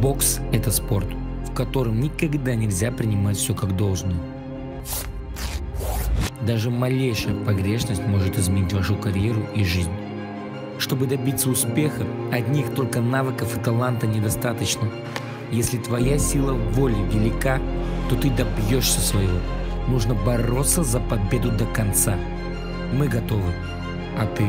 Бокс – это спорт, в котором никогда нельзя принимать все как должное. Даже малейшая погрешность может изменить вашу карьеру и жизнь. Чтобы добиться успеха, одних только навыков и таланта недостаточно. Если твоя сила воли велика, то ты добьешься своего. Нужно бороться за победу до конца. Мы готовы. А ты?